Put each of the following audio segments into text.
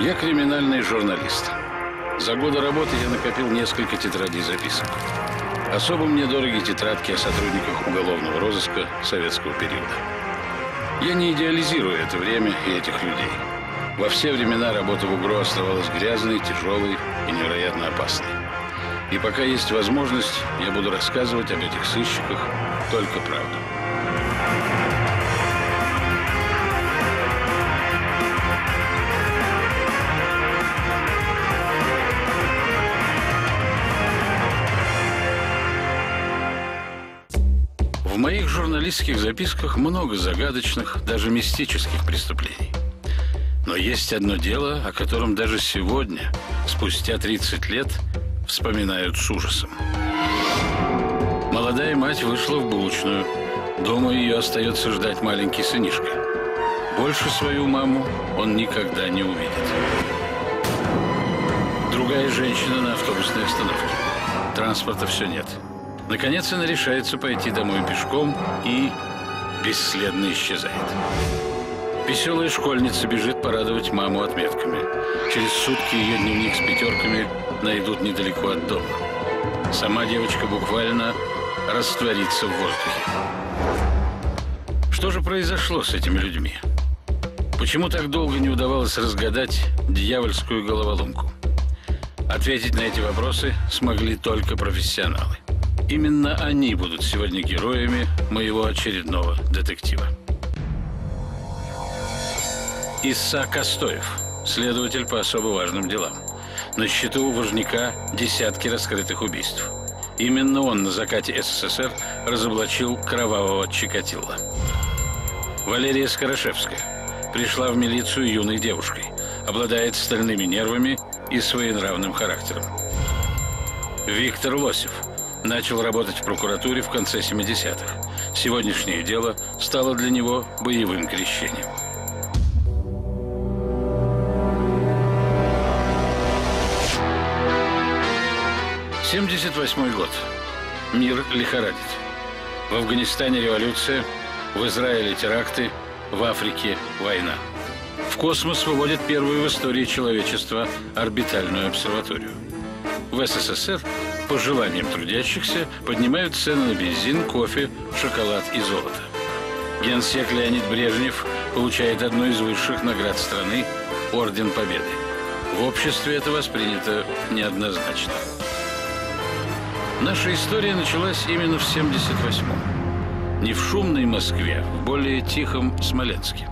Я криминальный журналист. За годы работы я накопил несколько тетрадей записок. Особо мне дороги тетрадки о сотрудниках уголовного розыска советского периода. Я не идеализирую это время и этих людей. Во все времена работа в УГРО оставалась грязной, тяжелой и невероятно опасной. И пока есть возможность, я буду рассказывать об этих сыщиках только правду. Журналистских записках много загадочных, даже мистических преступлений. Но есть одно дело, о котором даже сегодня, спустя 30 лет, вспоминают с ужасом. Молодая мать вышла в булочную. Дома ее остается ждать маленький сынишка. Больше свою маму он никогда не увидит. Другая женщина на автобусной остановке. Транспорта все нет. Наконец она решается пойти домой пешком и бесследно исчезает. Веселая школьница бежит порадовать маму отметками. Через сутки ее дневник с пятерками найдут недалеко от дома. Сама девочка буквально растворится в воздухе. Что же произошло с этими людьми? Почему так долго не удавалось разгадать дьявольскую головоломку? Ответить на эти вопросы смогли только профессионалы. Именно они будут сегодня героями моего очередного детектива. Исса Костоев, следователь по особо важным делам. На счету у Важняка десятки раскрытых убийств. Именно он на закате СССР разоблачил кровавого Чикатило. Валерия Скорошевская пришла в милицию юной девушкой, обладает стальными нервами и своенравным характером. Виктор Лосев начал работать в прокуратуре в конце 70-х. Сегодняшнее дело стало для него боевым крещением. 78 год. Мир лихорадит. В Афганистане революция, в Израиле теракты, в Африке война. В космос выводят первую в истории человечества орбитальную обсерваторию. В СССР по желаниям трудящихся поднимают цены на бензин, кофе, шоколад и золото. Генсек Леонид Брежнев получает одну из высших наград страны – Орден Победы. В обществе это воспринято неоднозначно. Наша история началась именно в 78-м. Не в шумной Москве, в более тихом Смоленске.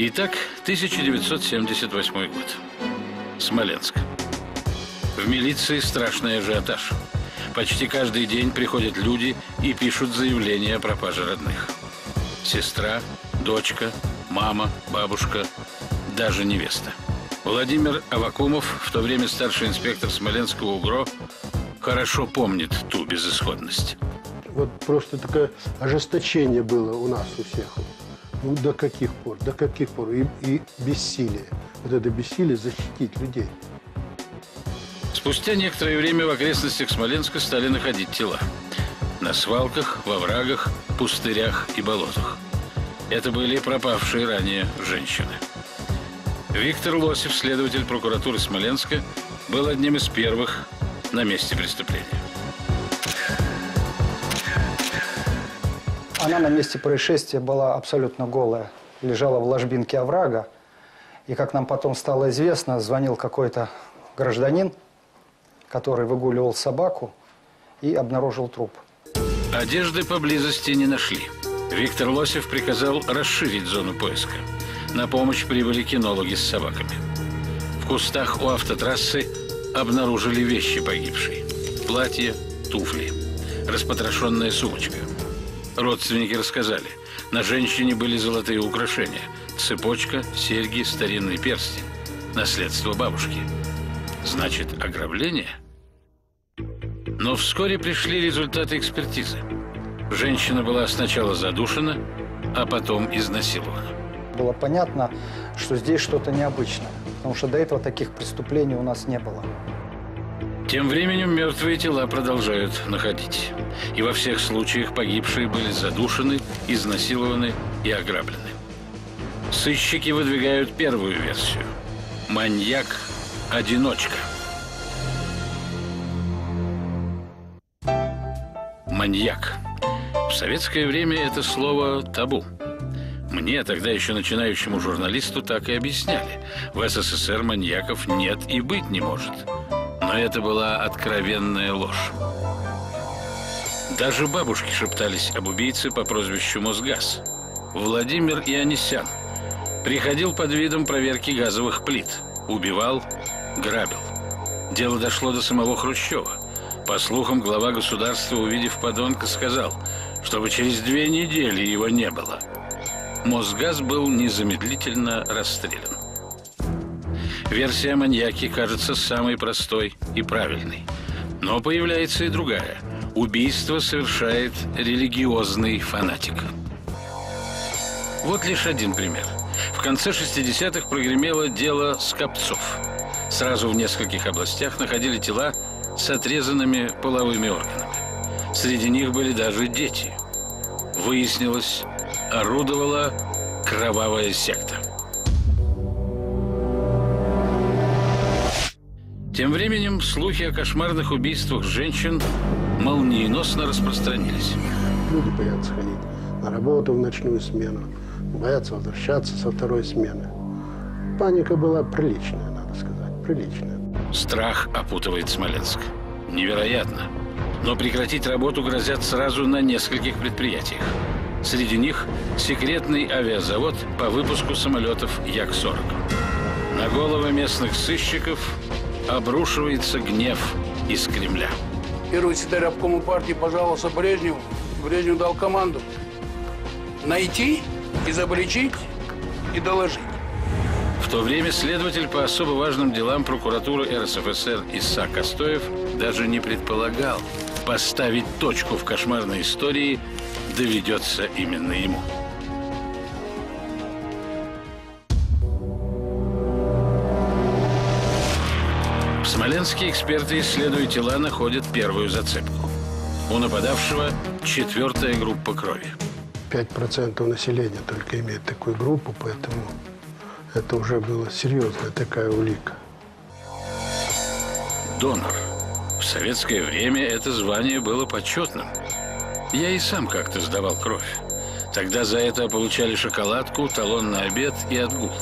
Итак, 1978 год. Смоленск. В милиции страшный ажиотаж. Почти каждый день приходят люди и пишут заявления о пропаже родных. Сестра, дочка, мама, бабушка, даже невеста. Владимир Авакумов, в то время старший инспектор Смоленского УГРО, хорошо помнит ту безысходность. Вот просто такое ожесточение было у нас у всех. Ну, до каких пор? До каких пор? И, и бессилие. Вот это бессилие защитить людей. Спустя некоторое время в окрестностях Смоленска стали находить тела. На свалках, во врагах, пустырях и болотах. Это были пропавшие ранее женщины. Виктор Лосев, следователь прокуратуры Смоленска, был одним из первых на месте преступления. Она на месте происшествия была абсолютно голая. Лежала в ложбинке оврага. И, как нам потом стало известно, звонил какой-то гражданин, который выгуливал собаку и обнаружил труп. Одежды поблизости не нашли. Виктор Лосев приказал расширить зону поиска. На помощь прибыли кинологи с собаками. В кустах у автотрассы обнаружили вещи погибшей. Платье, туфли, распотрошенная сумочка. Родственники рассказали, на женщине были золотые украшения, цепочка, серьги, старинный перстень, наследство бабушки. Значит, ограбление? Но вскоре пришли результаты экспертизы. Женщина была сначала задушена, а потом изнасилована было понятно, что здесь что-то необычное, потому что до этого таких преступлений у нас не было. Тем временем мертвые тела продолжают находить. И во всех случаях погибшие были задушены, изнасилованы и ограблены. Сыщики выдвигают первую версию. Маньяк-одиночка. Маньяк. В советское время это слово табу. Мне, тогда еще начинающему журналисту, так и объясняли. В СССР маньяков нет и быть не может. Но это была откровенная ложь. Даже бабушки шептались об убийце по прозвищу Мосгаз. Владимир Ионисян приходил под видом проверки газовых плит. Убивал, грабил. Дело дошло до самого Хрущева. По слухам, глава государства, увидев подонка, сказал, чтобы через две недели его не было. Мосгаз был незамедлительно расстрелян. Версия о маньяке кажется самой простой и правильной. Но появляется и другая. Убийство совершает религиозный фанатик. Вот лишь один пример. В конце 60-х прогремело дело Скопцов. Сразу в нескольких областях находили тела с отрезанными половыми органами. Среди них были даже дети. Выяснилось, орудовала кровавая секта. Тем временем слухи о кошмарных убийствах женщин молниеносно распространились. Люди боятся ходить на работу в ночную смену, боятся возвращаться со второй смены. Паника была приличная, надо сказать, приличная. Страх опутывает Смоленск. Невероятно. Но прекратить работу грозят сразу на нескольких предприятиях. Среди них секретный авиазавод по выпуску самолетов Як-40. На головы местных сыщиков обрушивается гнев из Кремля. Первый секретарь обкома партии пожаловался Брежневу. Брежнев дал команду найти, изобличить и доложить. В то время следователь по особо важным делам прокуратуры РСФСР Исаак Костоев даже не предполагал, поставить точку в кошмарной истории доведется именно ему. В Смоленске эксперты, исследуя тела, находят первую зацепку. У нападавшего четвертая группа крови. 5% населения только имеет такую группу, поэтому это уже была серьезная такая улика. Донор. В советское время это звание было почетным. Я и сам как-то сдавал кровь. Тогда за это получали шоколадку, талон на обед и отгул.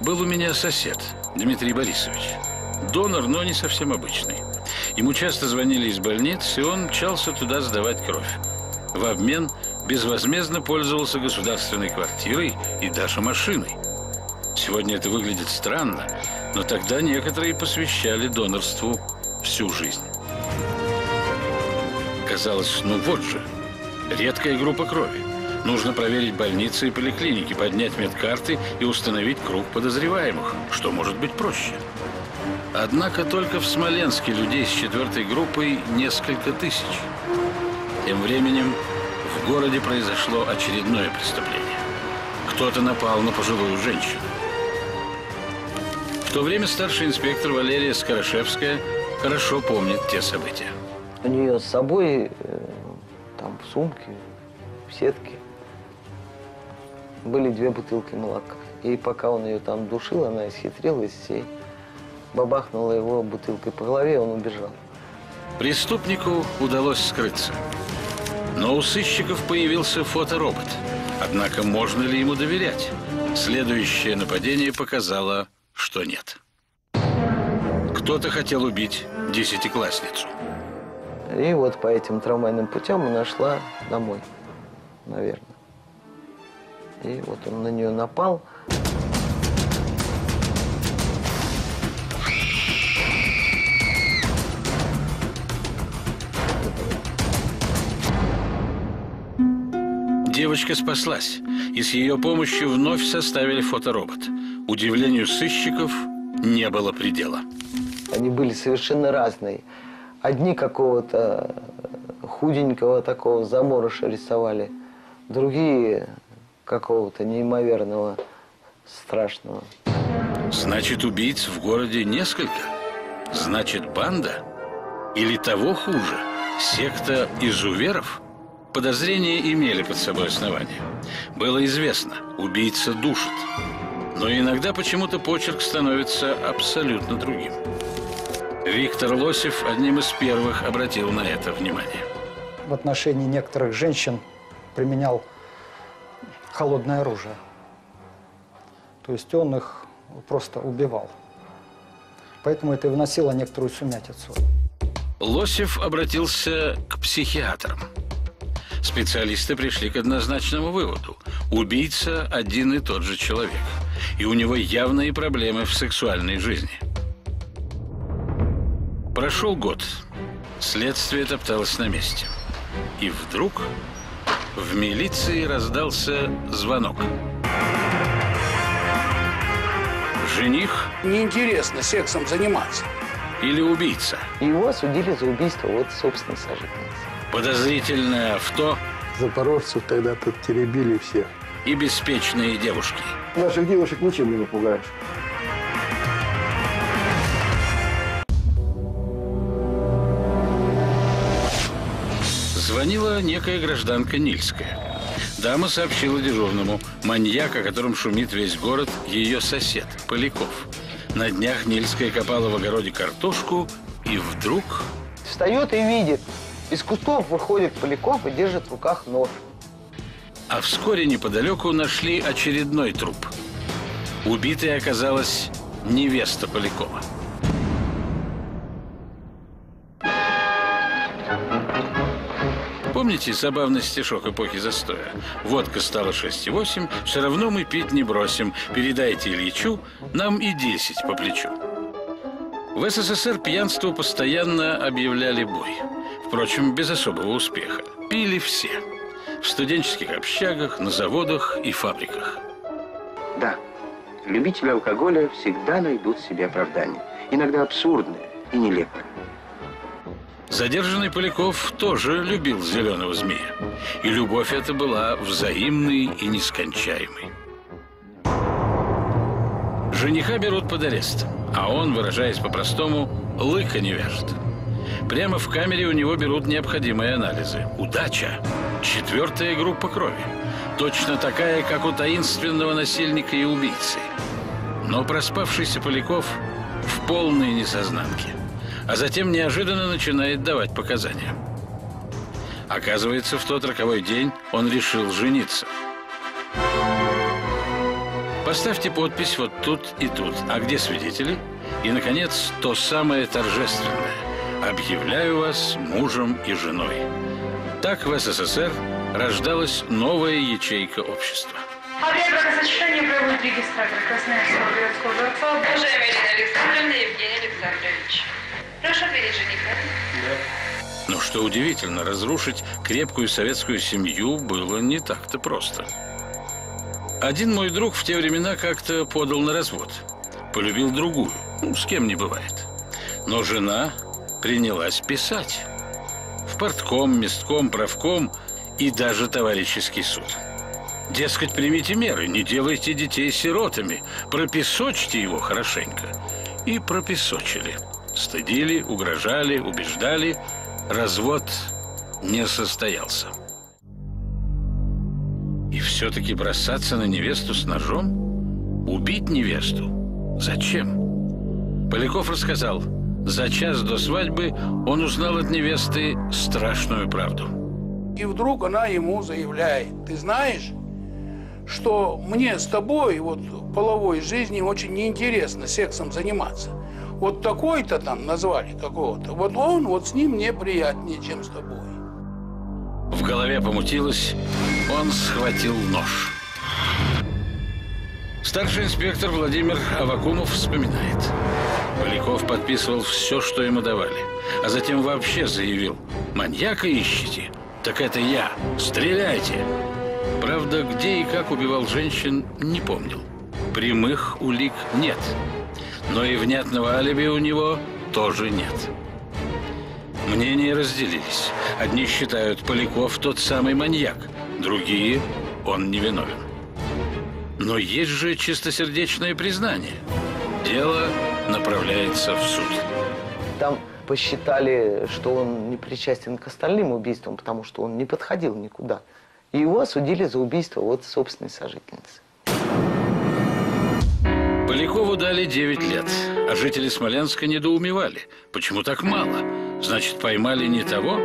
Был у меня сосед, Дмитрий Борисович. Донор, но не совсем обычный. Ему часто звонили из больниц, и он мчался туда сдавать кровь. В обмен безвозмездно пользовался государственной квартирой и даже машиной. Сегодня это выглядит странно, но тогда некоторые посвящали донорству всю жизнь. Казалось, ну вот же, редкая группа крови. Нужно проверить больницы и поликлиники, поднять медкарты и установить круг подозреваемых, что может быть проще. Однако только в Смоленске людей с четвертой группой несколько тысяч. Тем временем в городе произошло очередное преступление. Кто-то напал на пожилую женщину. В то время старший инспектор Валерия Скорошевская хорошо помнит те события. У нее с собой, э, там, в сумке, в сетке, были две бутылки молока. И пока он ее там душил, она исхитрилась и бабахнула его бутылкой по голове, он убежал. Преступнику удалось скрыться. Но у сыщиков появился фоторобот. Однако можно ли ему доверять? Следующее нападение показало, что нет. Кто-то хотел убить десятиклассницу. И вот по этим трамвайным путям она шла домой, наверное. И вот он на нее напал. Девочка спаслась, и с ее помощью вновь составили фоторобот. Удивлению сыщиков не было предела. Они были совершенно разные. Одни какого-то худенького такого заморыша рисовали, другие какого-то неимоверного, страшного. Значит, убийц в городе несколько? Значит, банда? Или того хуже, секта изуверов? Подозрения имели под собой основания. Было известно, убийца душит. Но иногда почему-то почерк становится абсолютно другим. Виктор Лосев одним из первых обратил на это внимание. В отношении некоторых женщин применял холодное оружие. То есть он их просто убивал. Поэтому это и вносило некоторую сумятицу. Лосев обратился к психиатрам. Специалисты пришли к однозначному выводу. Убийца один и тот же человек. И у него явные проблемы в сексуальной жизни. Прошел год. Следствие топталось на месте. И вдруг в милиции раздался звонок. Жених Неинтересно сексом заниматься. или убийца? Его осудили за убийство вот собственной сожительницы. Подозрительное авто Запорожцев тогда тут теребили все. и беспечные девушки. Наших девушек ничем не напугаешь. Звонила некая гражданка Нильская. Дама сообщила дежурному, маньяк, о котором шумит весь город, ее сосед, Поляков. На днях Нильская копала в огороде картошку, и вдруг... Встает и видит. Из кустов выходит Поляков и держит в руках нож. А вскоре неподалеку нашли очередной труп. Убитой оказалась невеста Полякова. Помните забавный стишок эпохи застоя? Водка стала 6,8, все равно мы пить не бросим. Передайте Ильичу, нам и 10 по плечу. В СССР пьянству постоянно объявляли бой. Впрочем, без особого успеха. Пили все. В студенческих общагах, на заводах и фабриках. Да, любители алкоголя всегда найдут себе оправдание. Иногда абсурдное и нелепое. Задержанный Поляков тоже любил зеленого змея. И любовь эта была взаимной и нескончаемой. Жениха берут под арест, а он, выражаясь по-простому, лыка не вяжет. Прямо в камере у него берут необходимые анализы. Удача! Четвертая группа крови. Точно такая, как у таинственного насильника и убийцы. Но проспавшийся Поляков в полной несознанке. А затем неожиданно начинает давать показания. Оказывается, в тот роковой день он решил жениться. Поставьте подпись вот тут и тут. А где свидетели? И, наконец, то самое торжественное. Объявляю вас мужем и женой. Так в СССР рождалась новая ячейка общества. Обряд бракосочетания проводит регистратор Красноярского городского дворца. Уважаемая Ирина Александровна, Евгений Александрович. Прошу ответить жениха. Но что удивительно, разрушить крепкую советскую семью было не так-то просто. Один мой друг в те времена как-то подал на развод. Полюбил другую. Ну, с кем не бывает. Но жена принялась писать. В портком, местком, правком и даже товарищеский суд. Дескать, примите меры, не делайте детей сиротами, пропесочьте его хорошенько. И пропесочили. Стыдили, угрожали, убеждали. Развод не состоялся. И все-таки бросаться на невесту с ножом? Убить невесту? Зачем? Поляков рассказал. За час до свадьбы он узнал от невесты страшную правду. И вдруг она ему заявляет, ты знаешь, что мне с тобой вот половой жизни очень неинтересно сексом заниматься. Вот такой-то там назвали какого-то. Вот он, вот с ним мне приятнее, чем с тобой. В голове помутилось, он схватил нож. Старший инспектор Владимир Авакумов вспоминает. Поляков подписывал все, что ему давали, а затем вообще заявил «Маньяка ищите? Так это я! Стреляйте!» Правда, где и как убивал женщин, не помнил. Прямых улик нет. Но и внятного алиби у него тоже нет. Мнения разделились. Одни считают Поляков тот самый маньяк, другие – он невиновен. Но есть же чистосердечное признание. Дело направляется в суд. там посчитали, что он не причастен к остальным убийствам, потому что он не подходил никуда. И его осудили за убийство вот собственной сожительницы. Полякову дали 9 лет, а жители Смоленска недоумевали. Почему так мало? Значит, поймали не того?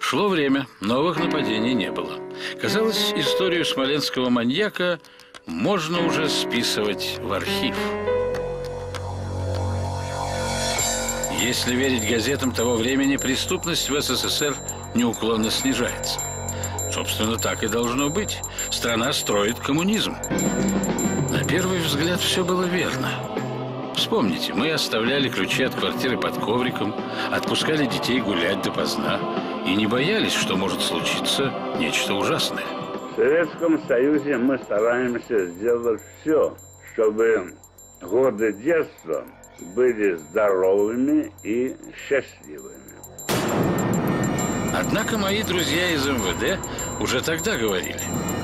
Шло время, новых нападений не было. Казалось, историю смоленского маньяка можно уже списывать в архив. Если верить газетам того времени, преступность в СССР неуклонно снижается. Собственно, так и должно быть. Страна строит коммунизм. На первый взгляд все было верно. Вспомните, мы оставляли ключи от квартиры под ковриком, отпускали детей гулять допоздна и не боялись, что может случиться нечто ужасное. В Советском Союзе мы стараемся сделать все, чтобы годы детства были здоровыми и счастливыми. Однако мои друзья из МВД уже тогда говорили,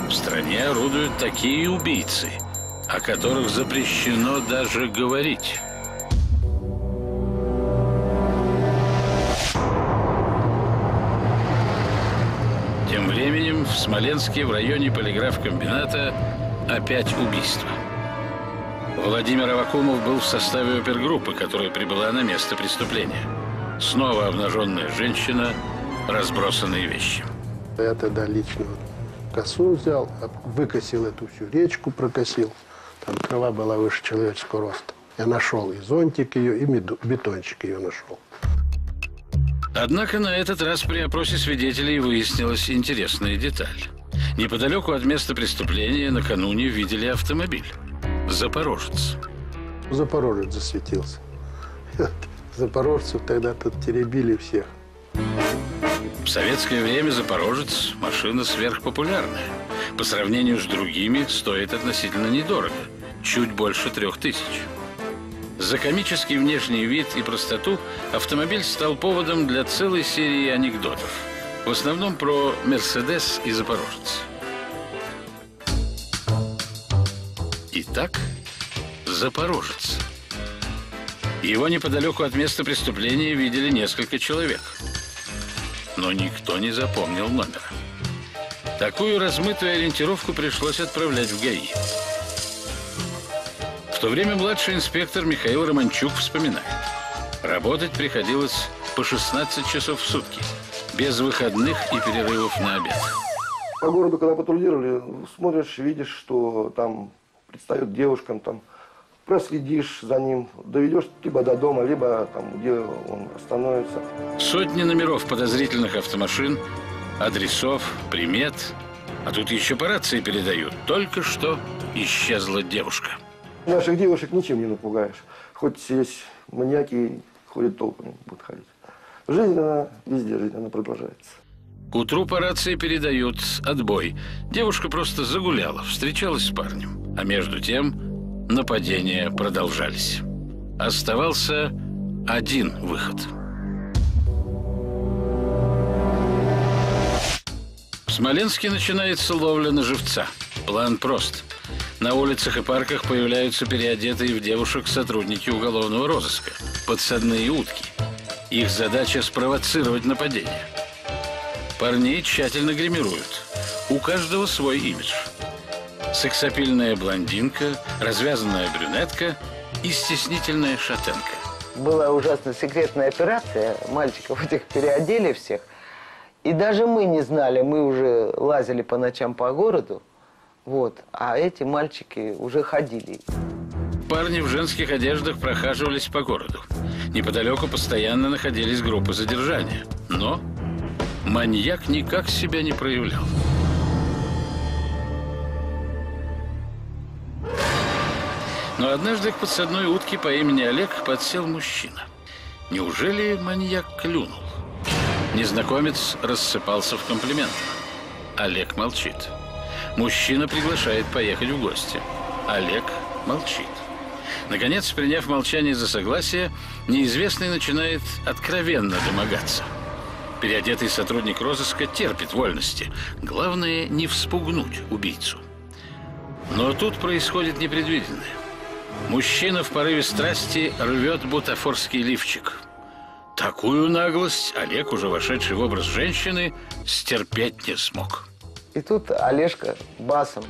в стране орудуют такие убийцы, о которых запрещено даже говорить. Тем временем в Смоленске в районе полиграфкомбината опять убийство. Владимир Авакумов был в составе опергруппы, которая прибыла на место преступления. Снова обнаженная женщина, разбросанные вещи. Я тогда лично косу взял, выкосил эту всю речку, прокосил. Там трава была выше человеческого роста. Я нашел и зонтик ее, и бетончик ее нашел. Однако на этот раз при опросе свидетелей выяснилась интересная деталь. Неподалеку от места преступления накануне видели автомобиль. Запорожец. Запорожец засветился. Запорожцев тогда тут теребили всех. В советское время Запорожец – машина сверхпопулярная. По сравнению с другими стоит относительно недорого – чуть больше трех тысяч. За комический внешний вид и простоту автомобиль стал поводом для целой серии анекдотов. В основном про «Мерседес» и «Запорожец». Итак, «Запорожец». Его неподалеку от места преступления видели несколько человек. Но никто не запомнил номера. Такую размытую ориентировку пришлось отправлять в ГАИ. В то время младший инспектор Михаил Романчук вспоминает. Работать приходилось по 16 часов в сутки, без выходных и перерывов на обед. По городу, когда патрулировали, смотришь, видишь, что там предстает девушкам, там проследишь за ним, доведешь либо до дома, либо там, где он остановится. Сотни номеров подозрительных автомашин, адресов, примет. А тут еще по рации передают. Только что исчезла девушка. Наших девушек ничем не напугаешь. Хоть здесь маньяки ходят толпами, будут ходить. Жизнь, она везде, жизнь, она продолжается. К утру по рации передают отбой. Девушка просто загуляла, встречалась с парнем. А между тем нападения продолжались. Оставался один выход. В Смоленске начинается ловля на живца. План прост. На улицах и парках появляются переодетые в девушек сотрудники уголовного розыска. Подсадные утки. Их задача спровоцировать нападение. Парней тщательно гримируют. У каждого свой имидж. Сексапильная блондинка, развязанная брюнетка и стеснительная шатенка. Была ужасно секретная операция, мальчиков этих переодели всех. И даже мы не знали, мы уже лазили по ночам по городу, вот, а эти мальчики уже ходили. Парни в женских одеждах прохаживались по городу. Неподалеку постоянно находились группы задержания. Но маньяк никак себя не проявлял. Но однажды к подсадной утке по имени Олег подсел мужчина. Неужели маньяк клюнул? Незнакомец рассыпался в комплиментах. Олег молчит. Мужчина приглашает поехать в гости. Олег молчит. Наконец, приняв молчание за согласие, неизвестный начинает откровенно домогаться. Переодетый сотрудник розыска терпит вольности. Главное, не вспугнуть убийцу. Но тут происходит непредвиденное. Мужчина в порыве страсти рвет бутафорский лифчик. Такую наглость Олег, уже вошедший в образ женщины, стерпеть не смог. И тут Олежка басом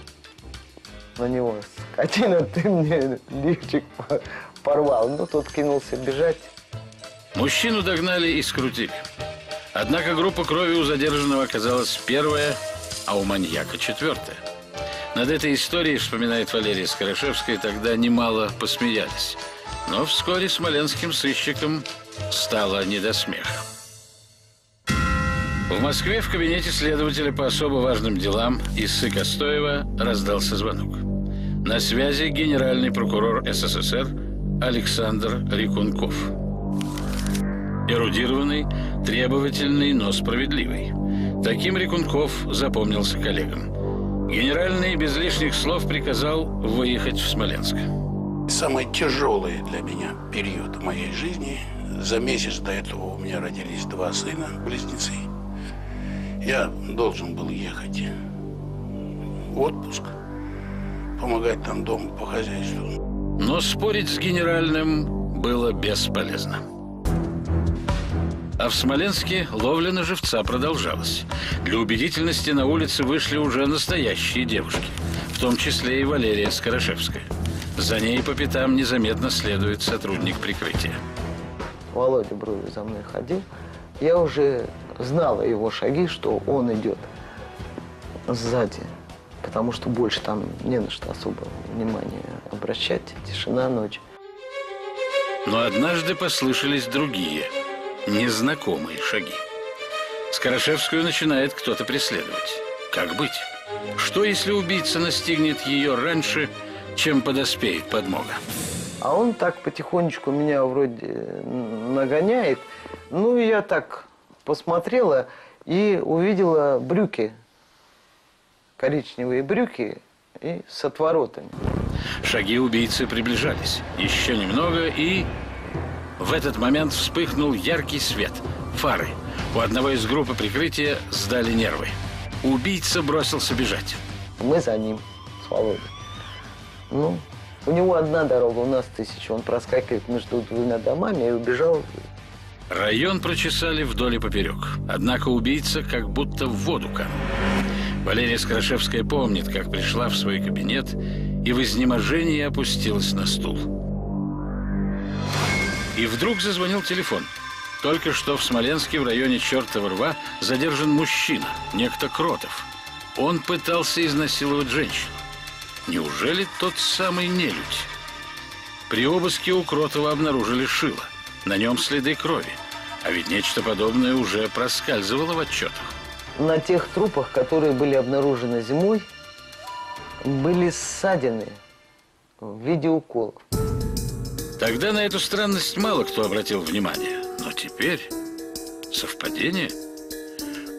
на него. Скотина, ты мне лифчик порвал. Ну, тот кинулся бежать. Мужчину догнали и скрутили. Однако группа крови у задержанного оказалась первая, а у маньяка четвертая. Над этой историей, вспоминает Валерия Скорошевская, тогда немало посмеялись. Но вскоре смоленским сыщикам стало не до смеха. В Москве в кабинете следователя по особо важным делам Иссы Костоева раздался звонок. На связи генеральный прокурор СССР Александр Рикунков. Эрудированный, требовательный, но справедливый. Таким Рикунков запомнился коллегам. Генеральный без лишних слов приказал выехать в Смоленск. Самый тяжелый для меня период в моей жизни. За месяц до этого у меня родились два сына, близнецы. Я должен был ехать в отпуск, помогать там дому по хозяйству. Но спорить с генеральным было бесполезно. А в Смоленске ловля на живца продолжалась. Для убедительности на улице вышли уже настоящие девушки, в том числе и Валерия Скорошевская. За ней по пятам незаметно следует сотрудник прикрытия. Володя Бруев за мной ходил. Я уже знала его шаги, что он идет сзади, потому что больше там не на что особо внимания обращать. Тишина, ночь. Но однажды послышались другие, незнакомые шаги. Скорошевскую начинает кто-то преследовать. Как быть? Что, если убийца настигнет ее раньше, чем подоспеет подмога? А он так потихонечку меня вроде нагоняет. Ну, я так посмотрела и увидела брюки. Коричневые брюки и с отворотами. Шаги убийцы приближались. Еще немного и... В этот момент вспыхнул яркий свет. Фары. У одного из группы прикрытия сдали нервы. Убийца бросился бежать. Мы за ним с Володей. Ну, у него одна дорога, у нас тысяча. Он проскакивает между двумя домами и убежал. Район прочесали вдоль и поперек. Однако убийца как будто в воду канул. Валерия Скорошевская помнит, как пришла в свой кабинет и в изнеможении опустилась на стул. И вдруг зазвонил телефон. Только что в Смоленске в районе Чертова рва задержан мужчина, некто Кротов. Он пытался изнасиловать женщину. Неужели тот самый нелюдь? При обыске у Кротова обнаружили шило. На нем следы крови. А ведь нечто подобное уже проскальзывало в отчетах. На тех трупах, которые были обнаружены зимой, были ссадины в виде уколов. Тогда на эту странность мало кто обратил внимание. Но теперь совпадение?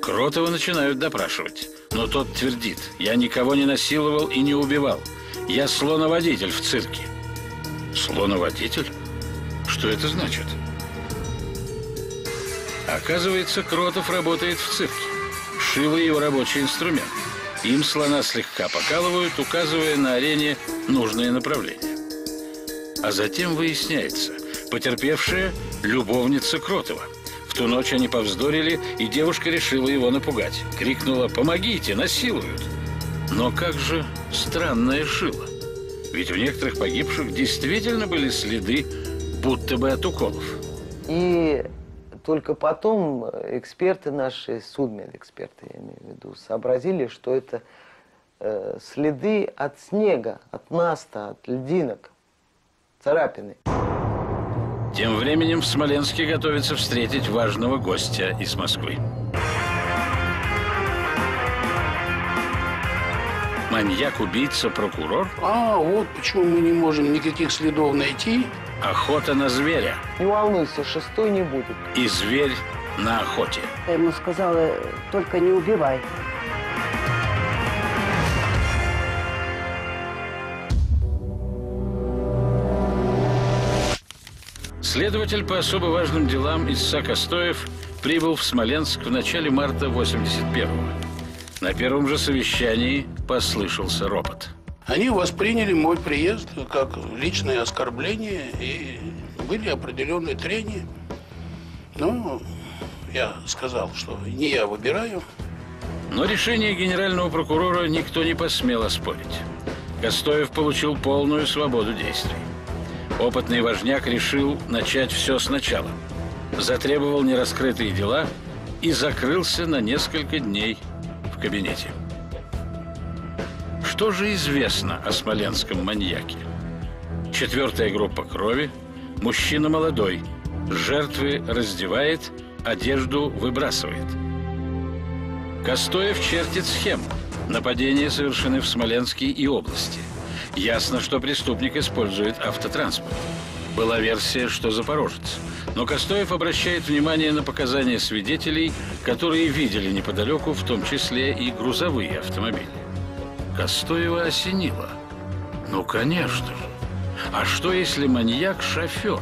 Кротова начинают допрашивать. Но тот твердит, я никого не насиловал и не убивал. Я слоноводитель в цирке. Слоноводитель? Что это значит? Оказывается, Кротов работает в цирке. Шило его рабочий инструмент. Им слона слегка покалывают, указывая на арене нужное направление. А затем выясняется, потерпевшая – любовница Кротова. В ту ночь они повздорили, и девушка решила его напугать. Крикнула «Помогите, насилуют!» Но как же странное шило. Ведь у некоторых погибших действительно были следы, будто бы от уколов. И только потом эксперты наши, судмедэксперты, я имею в виду, сообразили, что это э, следы от снега, от наста, от льдинок, царапины. Тем временем в Смоленске готовится встретить важного гостя из Москвы. Маньяк, убийца, прокурор? А, вот почему мы не можем никаких следов найти. Охота на зверя. Не волнуйся, шестой не будет. И зверь на охоте. Я ему сказала, только не убивай. Следователь по особо важным делам Исса Костоев прибыл в Смоленск в начале марта 81-го. На первом же совещании послышался ропот. Они восприняли мой приезд как личное оскорбление и были определенные трения. Но я сказал, что не я выбираю. Но решение генерального прокурора никто не посмел оспорить. Костоев получил полную свободу действий. Опытный важняк решил начать все сначала. Затребовал нераскрытые дела и закрылся на несколько дней в кабинете. Что же известно о смоленском маньяке? Четвертая группа крови, мужчина молодой, жертвы раздевает, одежду выбрасывает. Костоев чертит схему. Нападения совершены в Смоленске и области. Ясно, что преступник использует автотранспорт. Была версия, что запорожец. Но Костоев обращает внимание на показания свидетелей, которые видели неподалеку, в том числе и грузовые автомобили. Костоева осенило. Ну, конечно же. А что, если маньяк – шофер?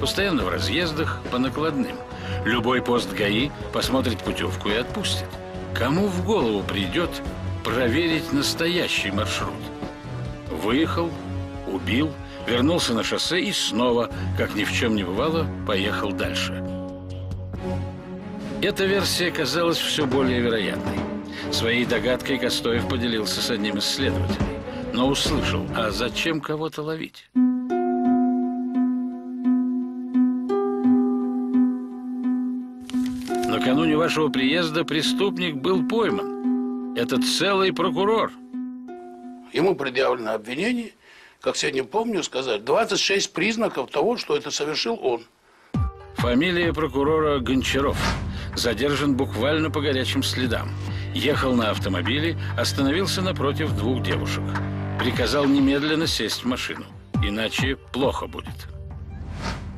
Постоянно в разъездах, по накладным. Любой пост ГАИ посмотрит путевку и отпустит. Кому в голову придет проверить настоящий маршрут? Выехал, убил, вернулся на шоссе и снова, как ни в чем не бывало, поехал дальше. Эта версия казалась все более вероятной. Своей догадкой Костоев поделился с одним из следователей, но услышал, а зачем кого-то ловить? Накануне вашего приезда преступник был пойман. Это целый прокурор. Ему предъявлено обвинение, как сегодня помню сказать, 26 признаков того, что это совершил он. Фамилия прокурора Гончаров. Задержан буквально по горячим следам. Ехал на автомобиле, остановился напротив двух девушек. Приказал немедленно сесть в машину, иначе плохо будет.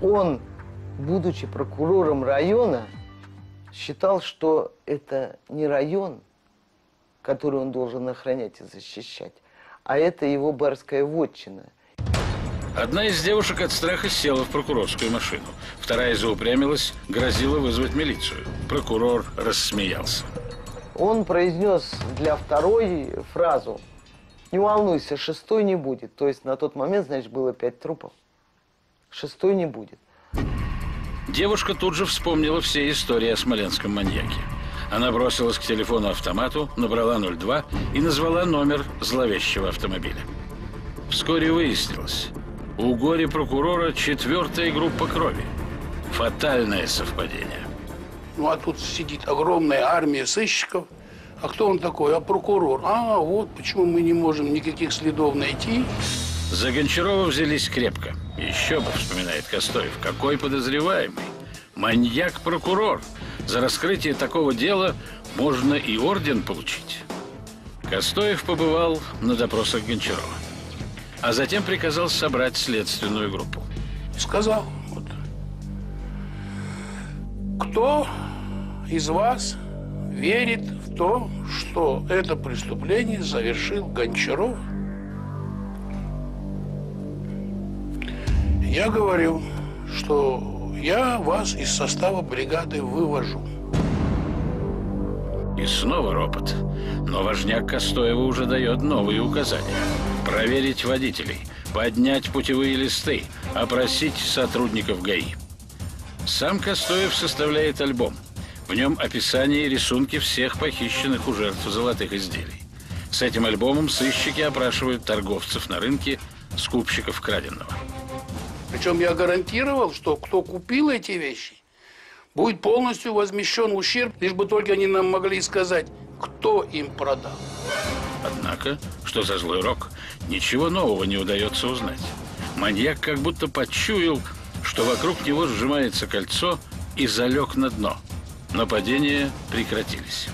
Он, будучи прокурором района, считал, что это не район, который он должен охранять и защищать, а это его барская вотчина. Одна из девушек от страха села в прокурорскую машину. Вторая заупрямилась, грозила вызвать милицию. Прокурор рассмеялся. Он произнес для второй фразу «Не волнуйся, шестой не будет». То есть на тот момент, значит, было пять трупов. Шестой не будет. Девушка тут же вспомнила все истории о смоленском маньяке. Она бросилась к телефону-автомату, набрала 02 и назвала номер зловещего автомобиля. Вскоре выяснилось, у горе-прокурора четвертая группа крови. Фатальное совпадение. Ну, а тут сидит огромная армия сыщиков. А кто он такой? А прокурор. А, вот почему мы не можем никаких следов найти. За Гончарова взялись крепко. Еще бы, вспоминает Костоев, какой подозреваемый. Маньяк-прокурор. За раскрытие такого дела можно и орден получить. Костоев побывал на допросах Гончарова. А затем приказал собрать следственную группу. Сказал, вот, кто из вас верит в то, что это преступление совершил Гончаров? Я говорю, что я вас из состава бригады вывожу. И снова ропот. Но важняк Костоева уже дает новые указания. Проверить водителей, поднять путевые листы, опросить сотрудников ГАИ. Сам Костоев составляет альбом. В нем описание и рисунки всех похищенных у жертв золотых изделий. С этим альбомом сыщики опрашивают торговцев на рынке, скупщиков краденого. Причем я гарантировал, что кто купил эти вещи, будет полностью возмещен ущерб, лишь бы только они нам могли сказать, кто им продал. Однако, что за злой рок, ничего нового не удается узнать. Маньяк как будто почуял, что вокруг него сжимается кольцо и залег на дно. Нападения прекратились.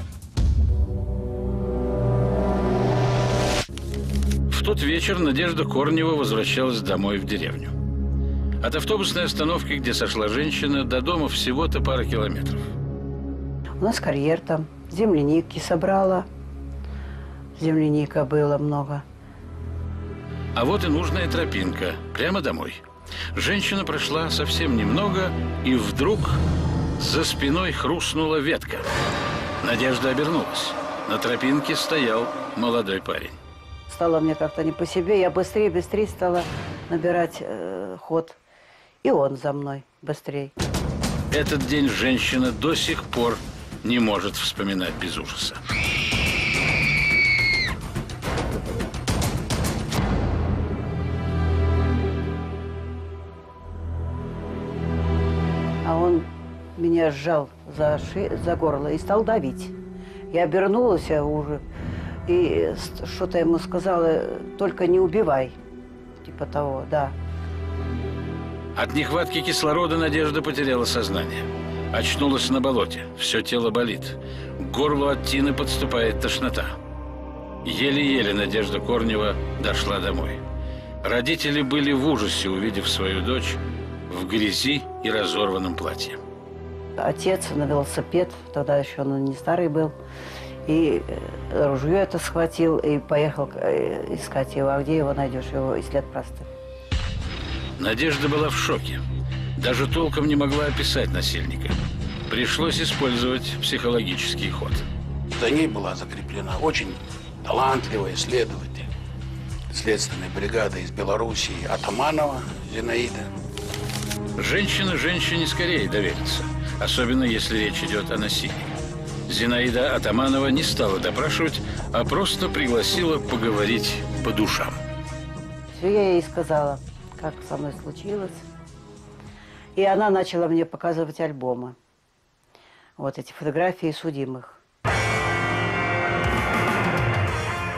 В тот вечер Надежда Корнева возвращалась домой в деревню. От автобусной остановки, где сошла женщина, до дома всего-то пара километров. У нас карьер там, земляники собрала. Земляника было много. А вот и нужная тропинка, прямо домой. Женщина прошла совсем немного, и вдруг за спиной хрустнула ветка. Надежда обернулась. На тропинке стоял молодой парень. Стало мне как-то не по себе. Я быстрее, быстрее стала набирать э, ход. И он за мной быстрее. Этот день женщина до сих пор не может вспоминать без ужаса. А он меня сжал за, ши... за горло и стал давить. Я обернулась я уже и что-то ему сказала, только не убивай. Типа того, да. От нехватки кислорода Надежда потеряла сознание. Очнулась на болоте. Все тело болит. К горлу от тины подступает тошнота. Еле-еле Надежда Корнева дошла домой. Родители были в ужасе, увидев свою дочь в грязи и разорванном платье. Отец на велосипед, тогда еще он не старый был, и э, ружье это схватил и поехал э, искать его. А где его найдешь? Его и след простыл. Надежда была в шоке. Даже толком не могла описать насильника. Пришлось использовать психологический ход. За ней была закреплена очень талантливая следователь следственной бригады из Белоруссии Атаманова Зинаида. Женщина женщине скорее доверится, особенно если речь идет о насилии. Зинаида Атаманова не стала допрашивать, а просто пригласила поговорить по душам. Все я ей сказала, как со мной случилось. И она начала мне показывать альбомы. Вот эти фотографии судимых.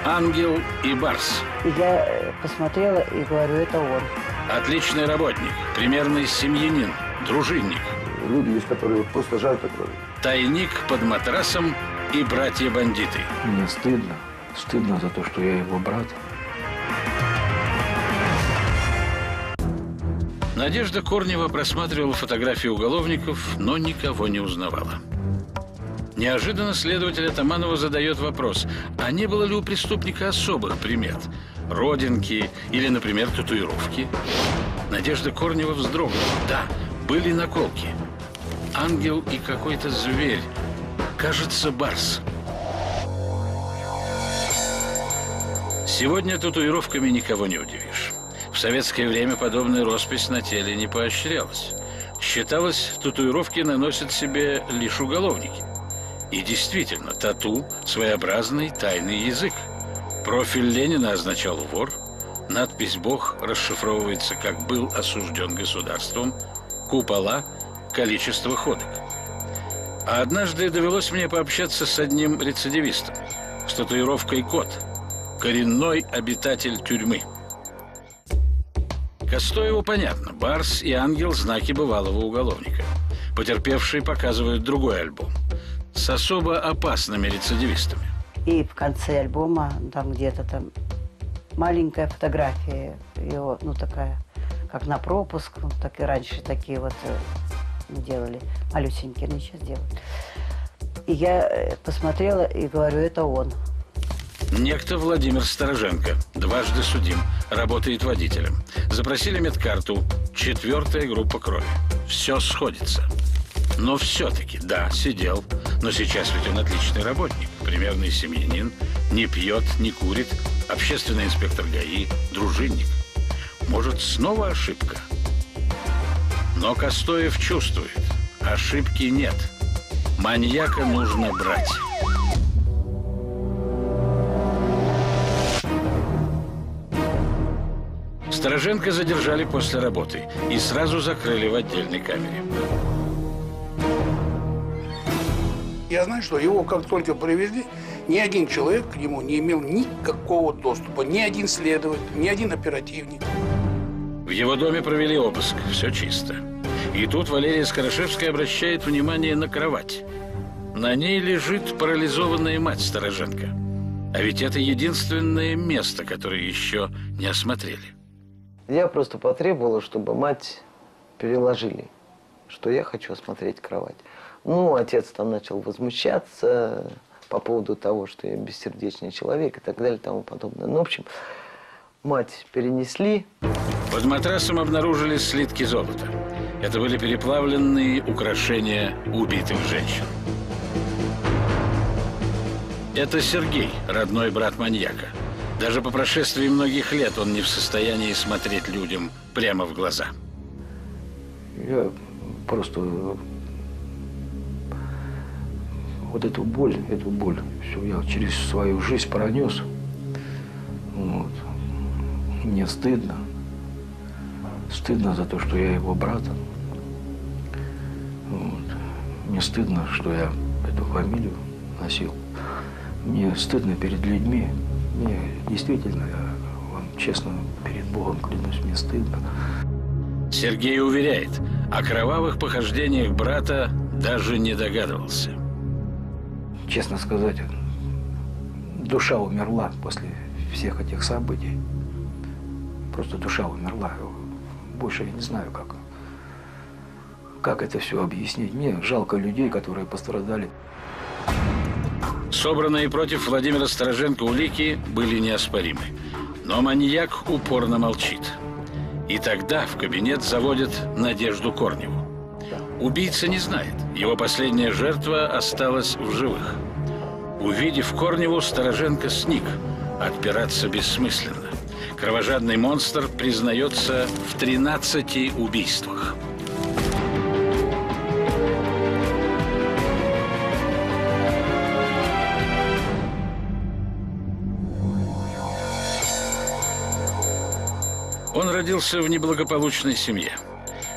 Ангел и Барс. И я э, посмотрела и говорю, это он. Отличный работник, примерный семьянин, дружинник, Люди есть, которые вот просто жаль такое. тайник под матрасом и братья-бандиты. Мне стыдно. Стыдно за то, что я его брат. Надежда Корнева просматривала фотографии уголовников, но никого не узнавала. Неожиданно следователь Атаманова задает вопрос, а не было ли у преступника особых примет? Родинки или, например, татуировки? Надежда Корнева вздрогнула. Да, были наколки. Ангел и какой-то зверь. Кажется, барс. Сегодня татуировками никого не удивишь. Советское время подобная роспись на теле не поощрялась. Считалось, татуировки наносят себе лишь уголовники. И действительно, тату – своеобразный тайный язык. Профиль Ленина означал «вор», надпись «Бог» расшифровывается как «был осужден государством», купола – количество ходок. А однажды довелось мне пообщаться с одним рецидивистом с татуировкой «Кот», коренной обитатель тюрьмы. Костоеву понятно, Барс и Ангел – знаки бывалого уголовника. Потерпевшие показывают другой альбом с особо опасными рецидивистами. И в конце альбома, там где-то там маленькая фотография его, ну такая, как на пропуск, ну, так и раньше такие вот э, делали, малюсенькие, ну сейчас делают. И я э, посмотрела и говорю, это он. Некто Владимир Стороженко, дважды судим, работает водителем. Запросили медкарту, четвертая группа крови. Все сходится. Но все-таки, да, сидел. Но сейчас ведь он отличный работник, примерный семьянин, не пьет, не курит, общественный инспектор ГАИ, дружинник. Может, снова ошибка? Но Костоев чувствует, ошибки нет. Маньяка нужно брать. Стороженко задержали после работы и сразу закрыли в отдельной камере. Я знаю, что его как только привезли, ни один человек к нему не имел никакого доступа, ни один следователь, ни один оперативник. В его доме провели обыск, все чисто. И тут Валерия Скорошевская обращает внимание на кровать. На ней лежит парализованная мать Стороженко. А ведь это единственное место, которое еще не осмотрели. Я просто потребовала, чтобы мать переложили, что я хочу осмотреть кровать. Ну, отец там начал возмущаться по поводу того, что я бессердечный человек и так далее и тому подобное. Ну, в общем, мать перенесли. Под матрасом обнаружили слитки золота. Это были переплавленные украшения убитых женщин. Это Сергей, родной брат маньяка. Даже по прошествии многих лет он не в состоянии смотреть людям прямо в глаза. Я просто вот эту боль, эту боль, все я через свою жизнь пронес. Вот. Мне стыдно. Стыдно за то, что я его брат. Вот. Мне стыдно, что я эту фамилию носил. Мне стыдно перед людьми. Мне действительно, я вам честно перед Богом клянусь, мне стыдно. Сергей уверяет, о кровавых похождениях брата даже не догадывался. Честно сказать, душа умерла после всех этих событий. Просто душа умерла. Больше я не знаю, как, как это все объяснить. Мне жалко людей, которые пострадали. Собранные против Владимира Стороженко улики были неоспоримы. Но маньяк упорно молчит. И тогда в кабинет заводят Надежду Корневу. Убийца не знает, его последняя жертва осталась в живых. Увидев Корневу, Стороженко сник. Отпираться бессмысленно. Кровожадный монстр признается в 13 убийствах. Родился в неблагополучной семье.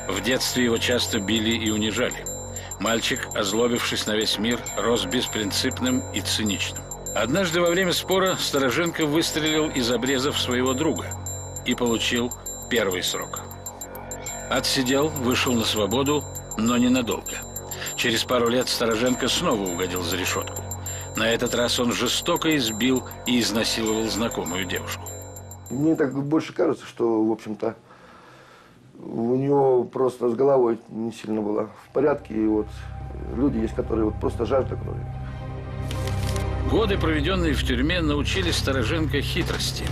В детстве его часто били и унижали. Мальчик, озлобившись на весь мир, рос беспринципным и циничным. Однажды во время спора Стороженко выстрелил из обрезов своего друга и получил первый срок. Отсидел, вышел на свободу, но ненадолго. Через пару лет Стороженко снова угодил за решетку. На этот раз он жестоко избил и изнасиловал знакомую девушку. Мне так больше кажется, что, в общем-то, у него просто с головой не сильно было в порядке. И вот люди есть, которые вот просто жажда крови. Годы, проведенные в тюрьме, научили Стороженко хитрости.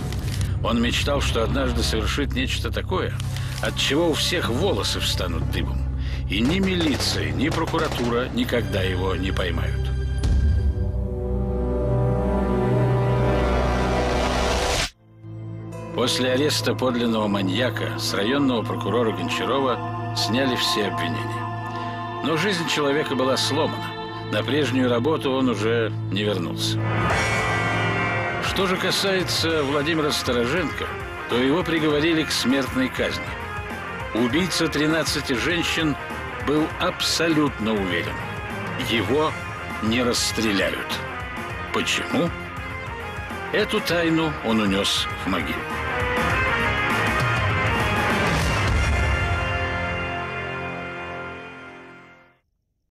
Он мечтал, что однажды совершит нечто такое, от чего у всех волосы встанут дыбом. И ни милиция, ни прокуратура никогда его не поймают. После ареста подлинного маньяка с районного прокурора Гончарова сняли все обвинения. Но жизнь человека была сломана. На прежнюю работу он уже не вернулся. Что же касается Владимира Стороженко, то его приговорили к смертной казни. Убийца 13 женщин был абсолютно уверен. Его не расстреляют. Почему? Эту тайну он унес в могилу.